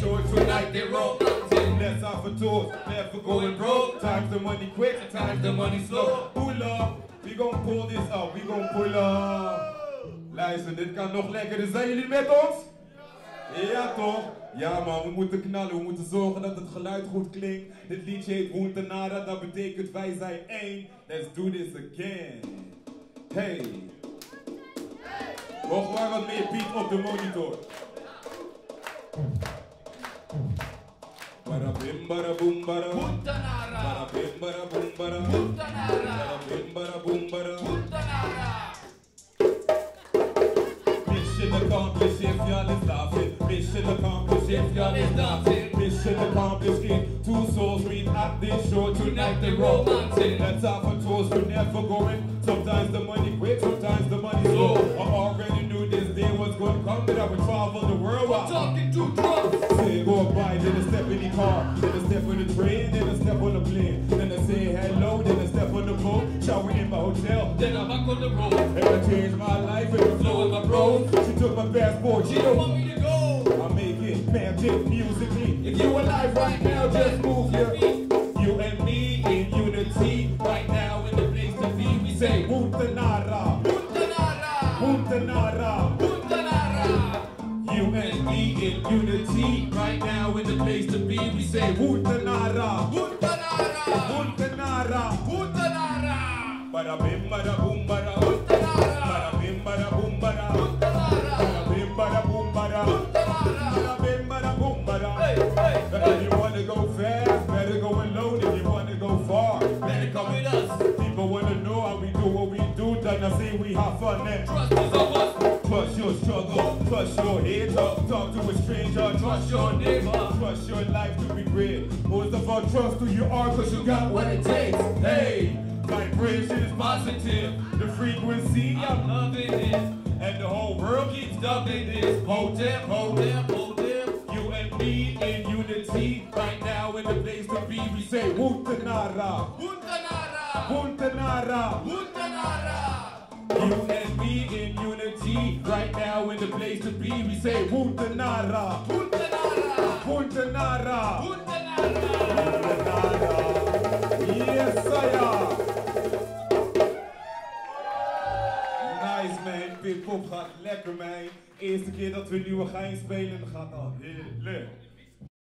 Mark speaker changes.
Speaker 1: short, tonight they roll.
Speaker 2: Ten
Speaker 1: less off for tours, never going broke. Times the money quick, times the money slow. Pull up, we gon' pull this up, we gon' pull up. Luister, dit kan nog lekker. Zijn jullie met ons? Ja toch? Ja man, we moeten knallen, we moeten zorgen dat het geluid goed klinkt. Dit liedje heet Woentanara, dat betekent wij zijn één. Let's do this again. Hey. wacht maar wat meer beat op de monitor. Barabim baraboom bara.
Speaker 2: Puntanara,
Speaker 1: Barabim baraboom bara.
Speaker 2: Puntanara,
Speaker 1: Barabim baraboom bara.
Speaker 2: Puntanara.
Speaker 1: Mission accomplished if y'all is laughing. Mission accomplished if y'all is laughing. Mission accomplished if two souls meet at this show tonight. They romancing. Let's have a toast. We're never going. Sometimes the money quick, sometimes the money slow. I already knew this day was going to come. That I would travel the world.
Speaker 2: We're talking
Speaker 1: step in the car, then I step on the train, then I step on the plane, then I say hello, then I step on the boat, shower in my hotel,
Speaker 2: Then I'm back on the road.
Speaker 1: and I changed my life and the flow in my bros. She took my passport, she
Speaker 2: don't want me to go.
Speaker 1: I make it magic musically. If you alive right now, just move your feet. You and me in unity. Right now in the place to be, we say Muntanara,
Speaker 2: Puntanara,
Speaker 1: Muntanara. And me in unity. Right now in the place to be, we say Muntanara,
Speaker 2: Puntanara,
Speaker 1: Muntanara.
Speaker 2: Puntanara.
Speaker 1: Bada bim bada boom bada.
Speaker 2: Puntanara,
Speaker 1: Bada bim bada boom bada.
Speaker 2: Puntanara,
Speaker 1: Bada bim bada boom bada.
Speaker 2: Puntanara.
Speaker 1: Bada bim bada boom bada.
Speaker 2: Hey, hey,
Speaker 1: If you wanna go fast, better go alone. If you wanna go far,
Speaker 2: Better come with us.
Speaker 1: People wanna know how we do what we do. Then I say we have fun then.
Speaker 2: Trust
Speaker 1: struggle, trust your head up. Talk to a stranger, trust your neighbor. Trust your life to be great. Most of all, trust who you are, cause you got what it takes. Hey, vibration is positive. The frequency,
Speaker 2: I'm loving it.
Speaker 1: and the whole world keeps dubbing this. Hold them, hold them, hold them. You and me in unity. Right now in the place to be, we say
Speaker 2: Wontanara,
Speaker 1: Wontanara.
Speaker 2: Puntanara.
Speaker 1: You Right now in the place to be, we say Wutanara,
Speaker 2: Puntanara,
Speaker 1: Wutanara.
Speaker 2: Puntanara.
Speaker 1: Wutanara. Yes, sir. Nice man, Pip Pop gaat lekker man. Eerste keer dat we nieuwe gein spelen, gaat al heerlijk.